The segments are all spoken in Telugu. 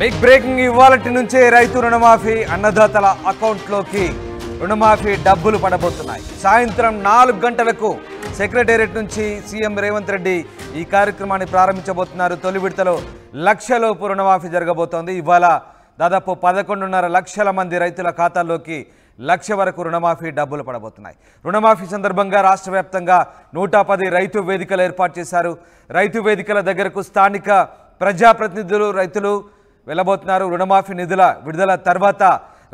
బిగ్ బ్రేకింగ్ ఇవాళటి నుంచే రైతు రుణమాఫీ అన్నదాతల అకౌంట్లోకి రుణమాఫీ డబ్బులు పడబోతున్నాయి. సాయంత్రం నాలుగు గంటలకు సెక్రటేరియట్ నుంచి సీఎం రేవంత్ రెడ్డి ఈ కార్యక్రమాన్ని ప్రారంభించబోతున్నారు. తొలి విడతలో లక్షలోపు రుణమాఫీ జరగబోతోంది. ఇవాళ దాదాపు పదకొండున్నర లక్షల మంది రైతుల ఖాతాల్లోకి లక్ష వరకు రుణమాఫీ డబ్బులు పడబోతున్నాయి. రుణమాఫీ సందర్భంగా రాష్ట్ర వ్యాప్తంగా నూట పది రైతు వేదికలు ఏర్పాటు చేశారు. రైతు వేదికల దగ్గరకు స్థానిక ప్రజాప్రతినిధులు రైతులు వెళ్ళబోతున్నారు. రుణమాఫీ నిధుల విడుదల తర్వాత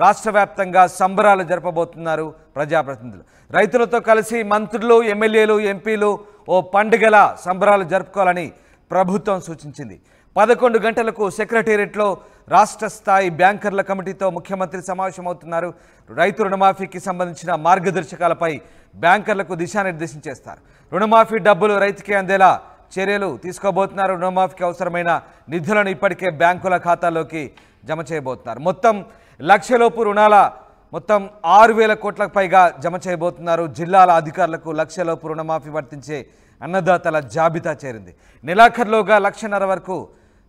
రాష్ట్ర వ్యాప్తంగా సంబరాలు జరపబోతున్నారు ప్రజాప్రతినిధులు. రైతులతో కలిసి మంత్రులు ఎమ్మెల్యేలు ఎంపీలు ఓ పండుగల సంబరాలు జరుపుకోవాలని ప్రభుత్వం సూచించింది. పదకొండు గంటలకు సెక్రటేరియట్లో రాష్ట్ర స్థాయి బ్యాంకర్ల కమిటీతో ముఖ్యమంత్రి సమావేశమవుతున్నారు. రైతు రుణమాఫీకి సంబంధించిన మార్గదర్శకాలపై బ్యాంకర్లకు దిశానిర్దేశం చేస్తారు. రుణమాఫీ డబ్బులు రైతుకే అందేలా చర్యలు తీసుకోబోతున్నారు. రుణమాఫీకి అవసరమైన నిధులను ఇప్పటికే బ్యాంకుల ఖాతాలోకి జమ చేయబోతున్నారు. మొత్తం లక్షలోపు రుణాల మొత్తం ఆరు వేల కోట్లకు పైగా జమ చేయబోతున్నారు. జిల్లాల అధికారులకు లక్షలోపు రుణమాఫీ వర్తించే అన్నదాతల జాబితా చేరింది. నెలాఖరులోగా లక్షన్నర వరకు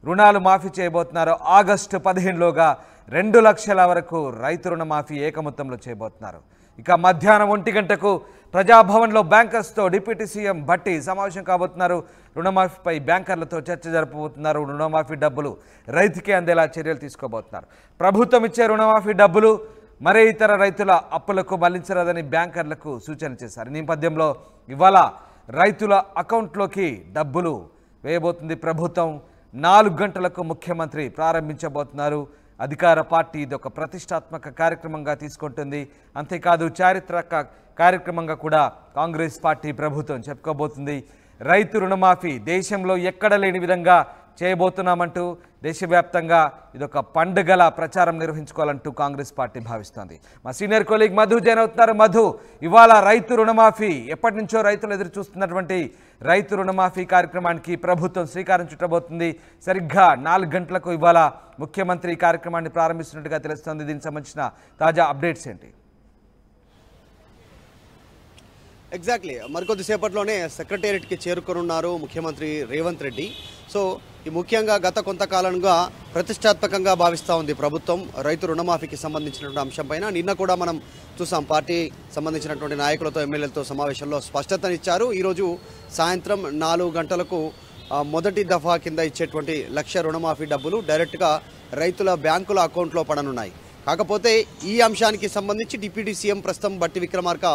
రుణాలు మాఫీ చేయబోతున్నారు. ఆగస్టు పదిహేనులోగా రెండు లక్షల వరకు రైతు రుణమాఫీ ఏకమొత్తంలో చేయబోతున్నారు. ఇక మధ్యాహ్నం ఒంటి గంటకు ప్రజాభవన్లో బ్యాంకర్స్తో డిప్యూటీ సీఎం భట్టి సమావేశం కాబోతున్నారు. రుణమాఫీపై బ్యాంకర్లతో చర్చ జరపబోతున్నారు. రుణమాఫీ డబ్బులు రైతుకే అందేలా చర్యలు తీసుకోబోతున్నారు. ప్రభుత్వం ఇచ్చే రుణమాఫీ డబ్బులు మరే ఇతర రైతుల అప్పులకు మళ్ళించరాదని బ్యాంకర్లకు సూచన చేశారు. ఈ నేపథ్యంలో ఇవాళ రైతుల అకౌంట్లోకి డబ్బులు వేయబోతుంది. ప్రభుత్వం నాలుగు గంటలకు ముఖ్యమంత్రి ప్రారంభించబోతున్నారు. అధికార పార్టీ ఇది ఒక ప్రతిష్టాత్మక కార్యక్రమంగా తీసుకుంటుంది. అంతేకాదు చారిత్రక కార్యక్రమంగా కూడా కాంగ్రెస్ పార్టీ ప్రభుత్వం చెప్పుకోబోతుంది. రైతు రుణమాఫీ దేశంలో ఎక్కడ లేని విధంగా చేయబోతున్నామంటూ దేశవ్యాప్తంగా ఇదొక పండుగల ప్రచారం నిర్వహించుకోవాలంటూ కాంగ్రెస్ పార్టీ భావిస్తోంది. మా సీనియర్ కొలీగ్ మధు జైన్ అవుతున్నారు. మధు ఇవాళ రైతు రుణమాఫీ ఎప్పటి నుంచో రైతులు ఎదురు చూస్తున్నటువంటి రైతు రుణమాఫీ కార్యక్రమానికి ప్రభుత్వం శ్రీకారం చుట్టబోతుంది. సరిగ్గా నాలుగు గంటలకు ఇవాళ ముఖ్యమంత్రి ఈ కార్యక్రమాన్ని ప్రారంభిస్తున్నట్టుగా తెలుస్తోంది. దీనికి సంబంధించిన తాజా అప్డేట్స్ ఏంటి? ఎగ్జాక్ట్లీ మరికొద్దిసేపట్లోనే సెక్రటేరియట్కి చేరుకొనున్నారు ముఖ్యమంత్రి రేవంత్ రెడ్డి. సో ఈ ముఖ్యంగా గత కొంతకాలంగా ప్రతిష్టాత్మకంగా భావిస్తూ ఉంది ప్రభుత్వం. రైతు రుణమాఫీకి సంబంధించినటువంటి అంశంపైన నిన్న కూడా మనం చూసాం. పార్టీ సంబంధించినటువంటి నాయకులతో ఎమ్మెల్యేలతో సమావేశంలో స్పష్టతనిచ్చారు. ఈరోజు సాయంత్రం నాలుగు గంటలకు మొదటి దఫా కింద ఇచ్చేటువంటి లక్ష రుణమాఫీ డబ్బులు డైరెక్ట్గా రైతుల బ్యాంకుల అకౌంట్లో పడనున్నాయి. కాకపోతే ఈ అంశానికి సంబంధించి డిప్యూటీ సీఎం ప్రస్తుతం బట్టి విక్రమార్క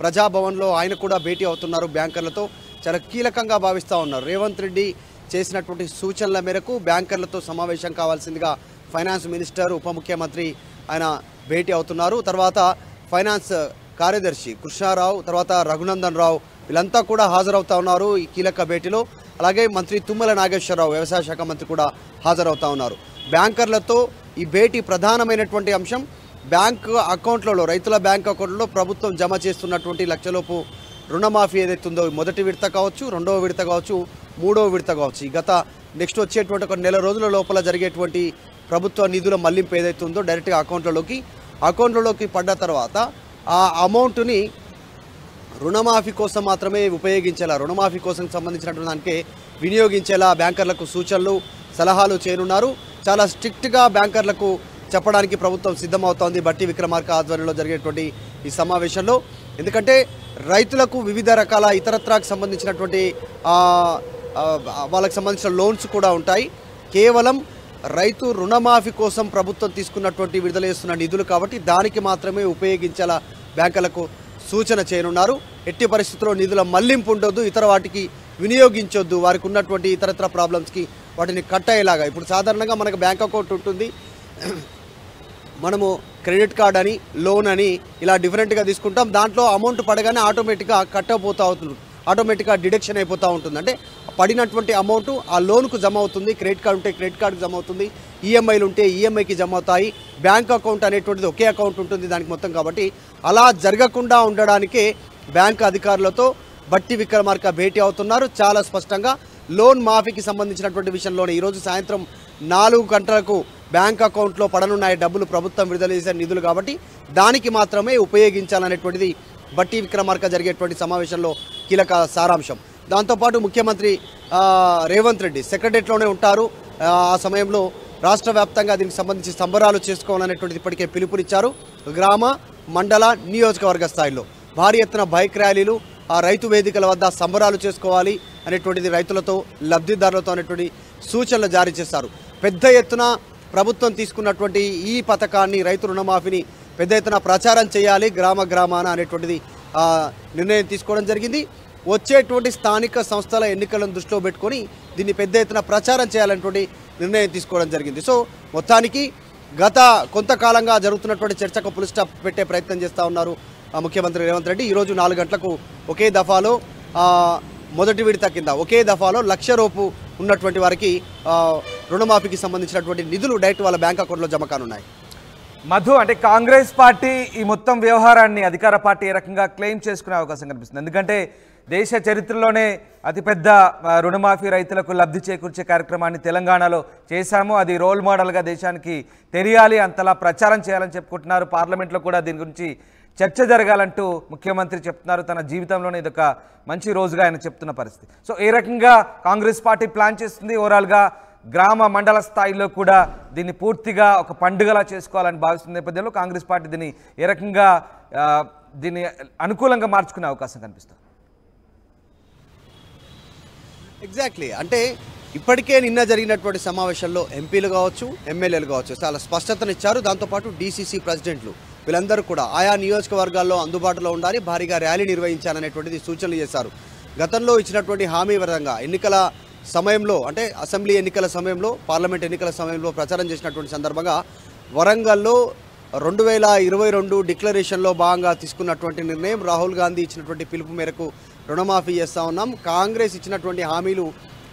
ప్రజాభవన్లో ఆయన కూడా భేటీ అవుతున్నారు. బ్యాంకర్లతో చాలా కీలకంగా భావిస్తూ ఉన్నారు. రేవంత్ రెడ్డి చేసినటువంటి సూచనల మేరకు బ్యాంకర్లతో సమావేశం కావాల్సిందిగా ఫైనాన్స్ మినిస్టర్ ఉప ముఖ్యమంత్రి ఆయన భేటీ అవుతున్నారు. తర్వాత ఫైనాన్స్ కార్యదర్శి కృష్ణారావు తర్వాత రఘునందన్ రావు వీళ్ళంతా కూడా హాజరవుతా ఉన్నారు ఈ కీలక భేటీలో. అలాగే మంత్రి తుమ్మల నాగేశ్వరరావు వ్యవసాయ శాఖ మంత్రి కూడా హాజరవుతా ఉన్నారు. బ్యాంకర్లతో ఈ భేటీ ప్రధానమైనటువంటి అంశం బ్యాంకు అకౌంట్లలో రైతుల బ్యాంక్ అకౌంట్లో ప్రభుత్వం జమ చేస్తున్నటువంటి లక్షలోపు రుణమాఫీ ఏదైతుందో మొదటి విడత కావచ్చు రెండవ విడత కావచ్చు మూడవ విడత కావచ్చు. గత నెక్స్ట్ వచ్చేటువంటి ఒక నెల రోజుల లోపల జరిగేటువంటి ప్రభుత్వ నిధుల మళ్ళింపు ఏదైతే ఉందో డైరెక్ట్గా అకౌంట్లలోకి అకౌంట్లలోకి పడ్డ తర్వాత ఆ అమౌంట్ని రుణమాఫీ కోసం మాత్రమే ఉపయోగించేలా రుణమాఫీ కోసం సంబంధించినటువంటి దానికే వినియోగించేలా బ్యాంకర్లకు సూచనలు సలహాలు చేయనున్నారు. చాలా స్ట్రిక్ట్గా బ్యాంకర్లకు చెప్పడానికి ప్రభుత్వం సిద్ధమవుతోంది బట్టి విక్రమార్క ఆధ్వర్యంలో జరిగేటువంటి ఈ సమావేశంలో. ఎందుకంటే రైతులకు వివిధ రకాల ఇతరత్రాకు సంబంధించినటువంటి వాళ్ళకి సంబంధించిన లోన్స్ కూడా ఉంటాయి. కేవలం రైతు రుణమాఫీ కోసం ప్రభుత్వం తీసుకున్నటువంటి విడుదల చేస్తున్న నిధులు కాబట్టి దానికి మాత్రమే ఉపయోగించేలా బ్యాంకులకు సూచన చేయనున్నారు. ఎట్టి పరిస్థితుల్లో నిధుల మళ్ళింపు ఉండొద్దు ఇతర వాటికి వినియోగించొద్దు. వారికి ఉన్నటువంటి ఇతరత్ర ప్రాబ్లమ్స్కి వాటిని కట్ అయ్యేలాగా ఇప్పుడు సాధారణంగా మనకు బ్యాంక్ అకౌంట్ ఉంటుంది. మనము క్రెడిట్ కార్డ్ అని లోన్ అని ఇలా డిఫరెంట్గా తీసుకుంటాం. దాంట్లో అమౌంట్ పడగానే ఆటోమేటిక్గా కట్ అయిపోతూ అవుతుంది. ఆటోమేటిక్గా డిడక్షన్ అయిపోతూ ఉంటుంది. అంటే పడినటువంటి అమౌంట్ ఆ లోన్కు జమ అవుతుంది క్రెడిట్ కార్డు ఉంటే క్రెడిట్ కార్డుకి జమ అవుతుంది ఈఎంఐలు ఉంటే ఈఎంఐకి జమ అవుతాయి బ్యాంక్ అకౌంట్ అనేటువంటిది ఒకే అకౌంట్ ఉంటుంది దానికి మొత్తం కాబట్టి అలా జరగకుండా ఉండడానికే బ్యాంక్ అధికారులతో బట్టి విక్రమార్క భేటీ అవుతున్నారు. చాలా స్పష్టంగా లోన్ మాఫీకి సంబంధించినటువంటి విషయంలోనే ఈరోజు సాయంత్రం నాలుగు గంటలకు బ్యాంక్ అకౌంట్లో పడనున్నాయి డబ్బులు ప్రభుత్వం విడుదల చేసే నిధులు కాబట్టి దానికి మాత్రమే ఉపయోగించాలనేటువంటిది బట్టి విక్రమార్క జరిగేటువంటి సమావేశంలో కీలక సారాంశం. దాంతోపాటు ముఖ్యమంత్రి రేవంత్ రెడ్డి సెక్రటరియట్లోనే ఉంటారు. ఆ సమయంలో రాష్ట్ర వ్యాప్తంగా దీనికి సంబంధించి సంబరాలు చేసుకోవాలనేటువంటిది ఇప్పటికే పిలుపునిచ్చారు. గ్రామ మండల నియోజకవర్గ స్థాయిలో భారీ ఎత్తున బైక్ ర్యాలీలు ఆ రైతు వేదికల వద్ద సంబరాలు చేసుకోవాలి అనేటువంటిది రైతులతో లబ్ధిదారులతో అనేటువంటి సూచనలు జారీ చేశారు. పెద్ద ఎత్తున ప్రభుత్వం తీసుకున్నటువంటి ఈ పథకాన్ని రైతు రుణమాఫీని పెద్ద ఎత్తున ప్రచారం చేయాలి గ్రామ గ్రామాన అనేటువంటిది నిర్ణయం తీసుకోవడం జరిగింది. వచ్చేటువంటి స్థానిక సంస్థల ఎన్నికలను దృష్టిలో పెట్టుకొని దీన్ని పెద్ద ఎత్తున ప్రచారం చేయాలనేటువంటి నిర్ణయం తీసుకోవడం జరిగింది. సో మొత్తానికి గత కొంతకాలంగా జరుగుతున్నటువంటి చర్చకు పులి స్టాప్ పెట్టే ప్రయత్నం చేస్తూ ఉన్నారు ముఖ్యమంత్రి రేవంత్ రెడ్డి. ఈరోజు నాలుగు గంటలకు ఒకే దఫాలో మొదటి విడత కింద ఒకే దఫాలో లక్ష రూపు ఉన్నటువంటి వారికి రుణమాఫీకి సంబంధించినటువంటి నిధులు డైరెక్ట్ వాళ్ళ బ్యాంక్ అకౌంట్లో జమ కానున్నాయి. మధు అంటే కాంగ్రెస్ పార్టీ ఈ మొత్తం వ్యవహారాన్ని అధికార పార్టీ ఏ రకంగా క్లెయిమ్ చేసుకునే అవకాశం కనిపిస్తుంది? ఎందుకంటే దేశ చరిత్రలోనే అతిపెద్ద రుణమాఫీ రైతులకు లబ్ధి చేకూర్చే కార్యక్రమాన్ని తెలంగాణలో చేశాము. అది రోల్ మోడల్గా దేశానికి తెలియాలి అంతలా ప్రచారం చేయాలని చెప్పుకుంటున్నారు. పార్లమెంట్లో కూడా దీని గురించి చర్చ జరగాలంటూ ముఖ్యమంత్రి చెప్తున్నారు. తన జీవితంలోనే ఇదొక మంచి రోజుగా ఆయన చెప్తున్న పరిస్థితి. సో ఏ రకంగా కాంగ్రెస్ పార్టీ ప్లాన్ చేస్తుంది? ఓవరాల్గా గ్రామ మండల స్థాయిలో కూడా దీన్ని పూర్తిగా ఒక పండుగలా చేసుకోవాలని భావిస్తున్న నేపథ్యంలో కాంగ్రెస్ పార్టీ దీన్ని ఏ రకంగా దీన్ని అనుకూలంగా మార్చుకునే అవకాశం కనిపిస్తుంది? ఎగ్జాక్ట్లీ అంటే ఇప్పటికే నిన్న జరిగినటువంటి సమావేశంలో ఎంపీలు కావచ్చు ఎమ్మెల్యేలు కావచ్చు చాలా స్పష్టతనిచ్చారు. దాంతోపాటు డీసీసీ ప్రెసిడెంట్లు వీళ్ళందరూ కూడా ఆయా నియోజకవర్గాల్లో అందుబాటులో ఉండాలి భారీగా ర్యాలీ నిర్వహించాలనేటువంటిది సూచనలు చేశారు. గతంలో ఇచ్చినటువంటి హామీ విధంగా ఎన్నికల సమయంలో అంటే అసెంబ్లీ ఎన్నికల సమయంలో పార్లమెంట్ ఎన్నికల సమయంలో ప్రచారం చేసినటువంటి సందర్భంగా వరంగల్లో రెండు వేల ఇరవై రెండు డిక్లరేషన్లో భాగంగా తీసుకున్నటువంటి నిర్ణయం రాహుల్ గాంధీ ఇచ్చినటువంటి పిలుపు మేరకు రుణమాఫీ చేస్తా ఉన్నాం. కాంగ్రెస్ ఇచ్చినటువంటి హామీలు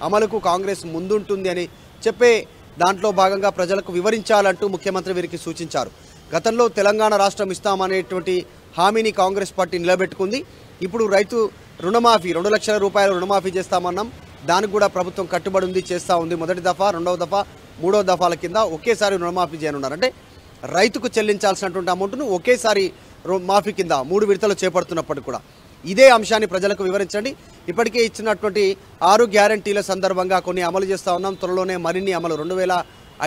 అమలుకు కాంగ్రెస్ ముందుంటుంది అని చెప్పే దాంట్లో భాగంగా ప్రజలకు వివరించాలంటూ ముఖ్యమంత్రి వీరికి సూచించారు. గతంలో తెలంగాణ రాష్ట్రం ఇస్తామనేటువంటి హామీని కాంగ్రెస్ పార్టీ నిలబెట్టుకుంది. ఇప్పుడు రైతు రుణమాఫీ రెండు లక్షల రూపాయలు రుణమాఫీ చేస్తామన్నాం. దానికి కూడా ప్రభుత్వం కట్టుబడి ఉంది చేస్తూ ఉంది. మొదటి దఫా రెండవ దఫా మూడవ దఫాల కింద ఒకేసారి రుణమాఫీ చేయనున్నారు. అంటే రైతుకు చెల్లించాల్సినటువంటి అమౌంట్ను ఒకేసారి మాఫీ కింద మూడు విడతలు చేపడుతున్నప్పటికీ కూడా. ఇదే అంశాన్ని ప్రజలకు వివరించండి. ఇప్పటికే ఇచ్చినటువంటి ఆరు గ్యారంటీల సందర్భంగా కొన్ని అమలు చేస్తూ ఉన్నాం. త్వరలోనే మరిన్ని అమలు. రెండు వేల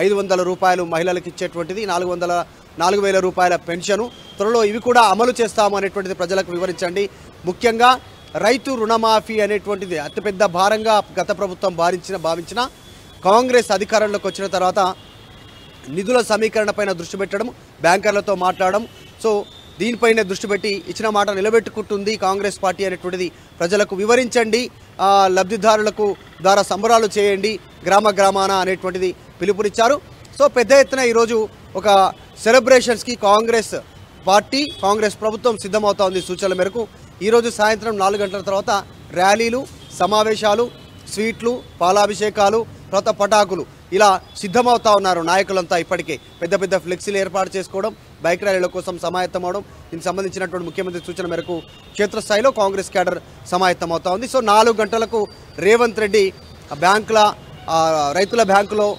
ఐదు వందల రూపాయలు మహిళలకు ఇచ్చేటువంటిది నాలుగు వందల నాలుగు వేల రూపాయల పెన్షను. త్వరలో ఇవి కూడా అమలు చేస్తాము అనేటువంటిది ప్రజలకు వివరించండి. ముఖ్యంగా రైతు రుణమాఫీ అనేటువంటిది అతిపెద్ద భారంగా గత ప్రభుత్వం భారించిన భావించిన కాంగ్రెస్ అధికారంలోకి వచ్చిన తర్వాత నిధుల సమీకరణపైన దృష్టి పెట్టడం బ్యాంకర్లతో మాట్లాడడం. సో దీనిపైనే దృష్టి పెట్టి ఇచ్చిన మాట నిలబెట్టుకుంటుంది కాంగ్రెస్ పార్టీ అనేటువంటిది. ప్రజలకు వివరించండి లబ్ధిదారులకు ద్వారా సంబరాలు చేయండి గ్రామ గ్రామాన అనేటువంటిది పిలుపునిచ్చారు. సో పెద్ద ఎత్తున ఈరోజు ఒక సెలబ్రేషన్స్కి కాంగ్రెస్ పార్టీ కాంగ్రెస్ ప్రభుత్వం సిద్ధమవుతోంది సూచనల మేరకు. ఈరోజు సాయంత్రం నాలుగు గంటల తర్వాత ర్యాలీలు సమావేశాలు స్వీట్లు పాలాభిషేకాలు తర్వాత పటాకులు ఇలా సిద్ధమవుతా ఉన్నారు నాయకులంతా ఇప్పటికే. పెద్ద పెద్ద ఫ్లెక్సీలు ఏర్పాటు చేసుకోవడం బైక్ ర్యాలీల కోసం సమాయత్తం అవడం దీనికి సంబంధించినటువంటి ముఖ్యమంత్రి సూచన మేరకు క్షేత్రస్థాయిలో కాంగ్రెస్ క్యాడర్ సమాయత్తం అవుతా ఉంది. సో నాలుగు గంటలకు రేవంత్ రెడ్డి బ్యాంకుల రైతుల బ్యాంకులో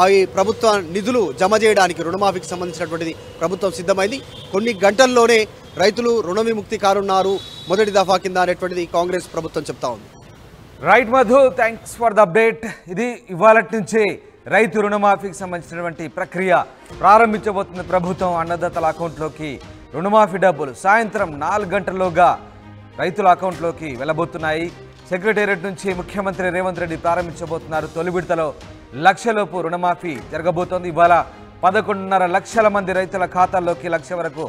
ఆ ఈ ప్రభుత్వ నిధులు జమ చేయడానికి రుణమాఫీకి సంబంధించినటువంటిది ప్రభుత్వం సిద్ధమైంది. కొన్ని గంటల్లోనే రైతులు రుణ విముక్తి కారున్నారు మొదటి దఫా కింద అనేటువంటిది కాంగ్రెస్ ప్రభుత్వం చెప్తా ఉంది. Right Madhu thanks for the update ఇది ఇవాళ నుంచే రైతు రుణమాఫీకి సంబంధించినటువంటి ప్రక్రియ ప్రారంభించబోతున్న ప్రభుత్వం అన్నదాతల అకౌంట్లోకి. రుణమాఫీ డబ్బులు సాయంత్రం నాలుగు గంటల్లోగా రైతుల అకౌంట్లోకి వెళ్ళబోతున్నాయి. సెక్రటేరియట్ నుంచి ముఖ్యమంత్రి రేవంత్ రెడ్డి ప్రారంభించబోతున్నారు. తొలి విడతలో లక్షలోపు రుణమాఫీ జరగబోతోంది. ఇవాళ పదకొండున్నర లక్షల మంది రైతుల ఖాతాల్లోకి లక్ష వరకు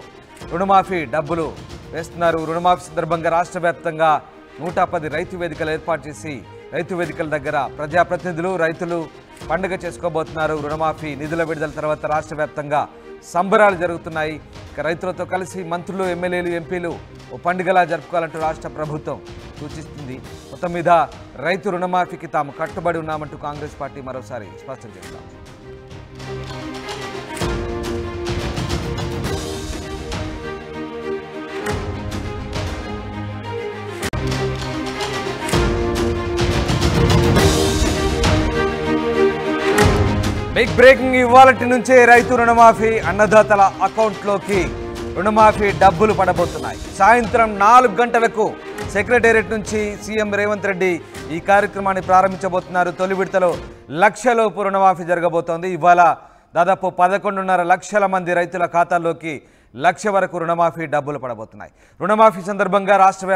రుణమాఫీ డబ్బులు వేస్తున్నారు. రుణమాఫీ సందర్భంగా రాష్ట్ర వ్యాప్తంగా నూట పది రైతు వేదికలు ఏర్పాటు చేసి రైతు వేదికల దగ్గర ప్రజాప్రతినిధులు రైతులు పండుగ చేసుకోబోతున్నారు. రుణమాఫీ నిధుల విడుదల తర్వాత రాష్ట్ర వ్యాప్తంగా సంబరాలు జరుగుతున్నాయి. రైతులతో కలిసి మంత్రులు ఎమ్మెల్యేలు ఎంపీలు ఓ పండుగలా జరుపుకోవాలంటూ రాష్ట్ర ప్రభుత్వం సూచిస్తుంది. మొత్తం మీద రైతు రుణమాఫీకి తాము కట్టుబడి ఉన్నామంటూ కాంగ్రెస్ పార్టీ మరోసారి స్పష్టం చేస్తాం బిగ్ బ్రేకింగ్ ఇవాళ నుంచే రైతు రుణమాఫీ అన్నదాతల అకౌంట్లోకి రుణమాఫీ డబ్బులు పడబోతున్నాయి. సాయంత్రం నాలుగు గంటలకు సెక్రటేరియట్ నుంచి సీఎం రేవంత్ రెడ్డి ఈ కార్యక్రమాన్ని ప్రారంభించబోతున్నారు. తొలి విడతలో లక్షలోపు రుణమాఫీ జరగబోతోంది. ఇవాళ దాదాపు పదకొండున్నర లక్షల మంది రైతుల ఖాతాల్లోకి లక్ష వరకు రుణమాఫీ డబ్బులు పడబోతున్నాయి. రుణమాఫీ సందర్భంగా రాష్ట్ర